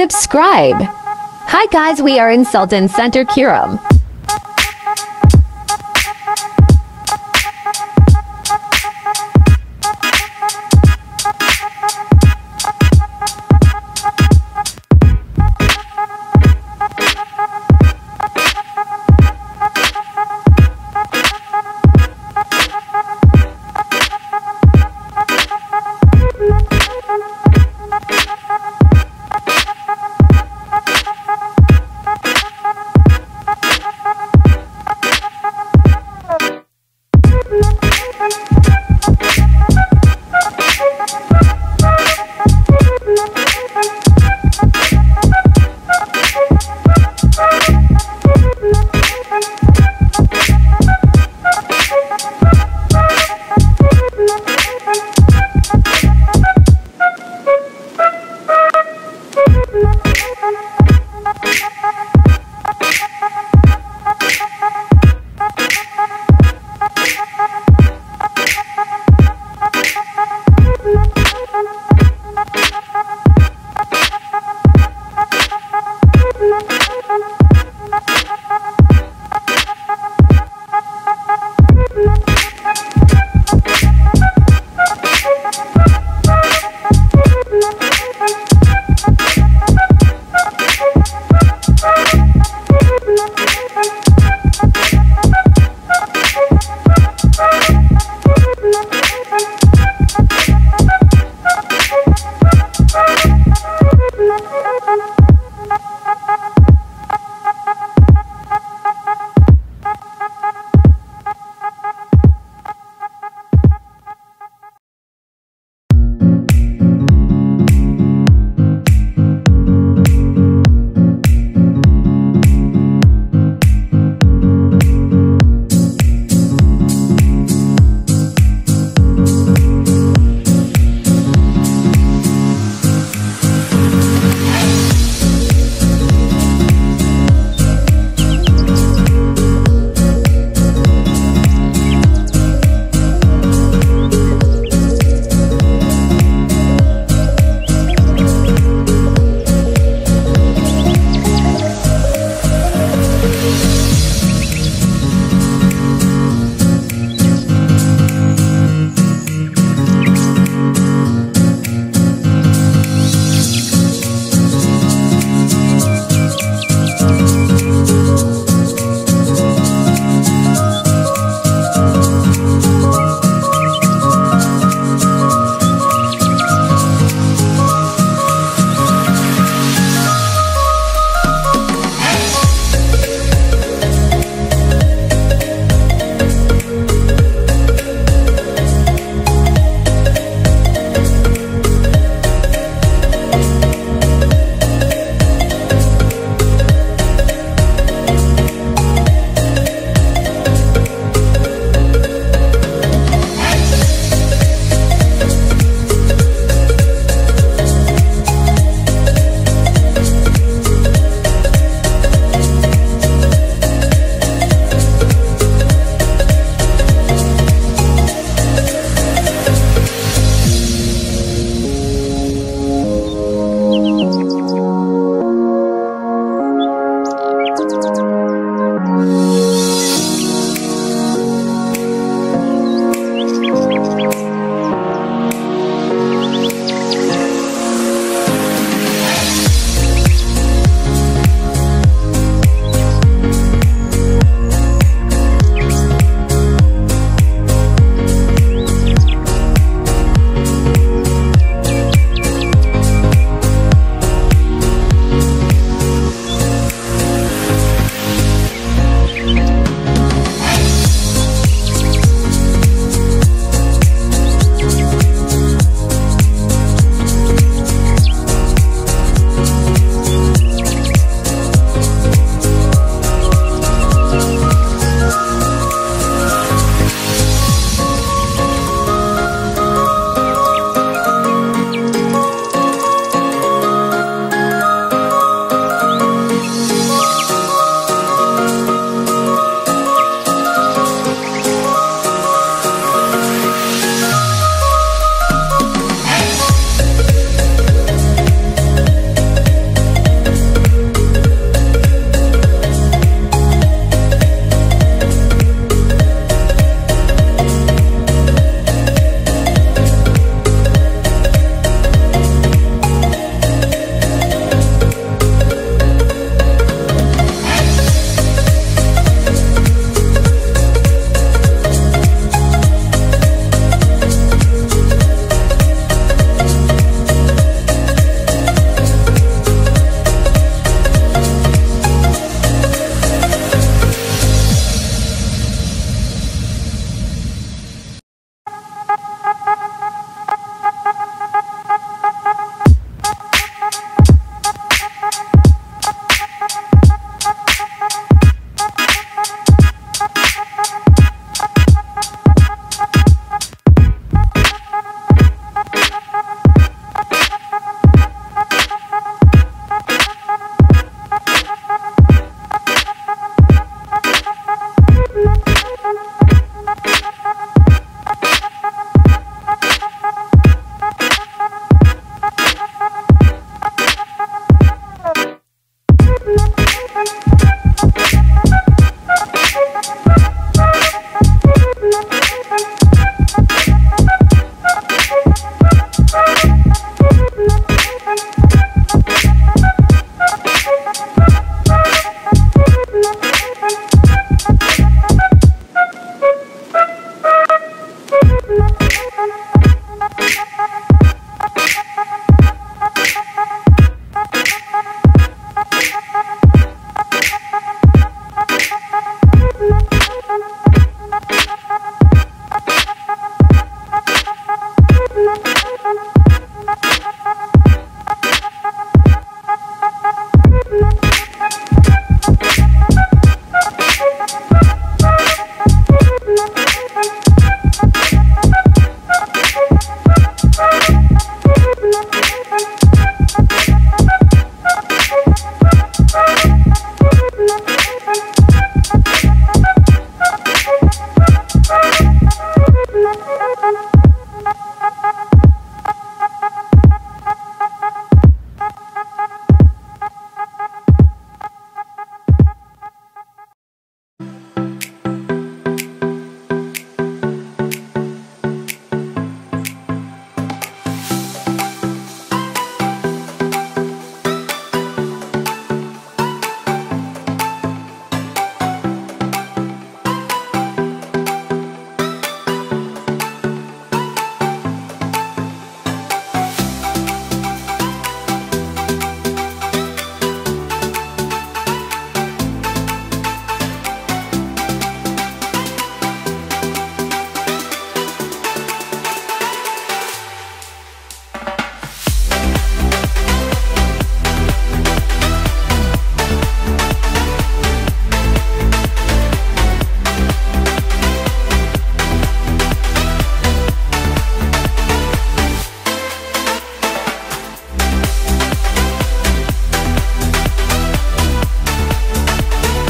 subscribe. Hi guys, we are in Sultan Center Kurum.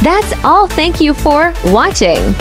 That's all. Thank you for watching.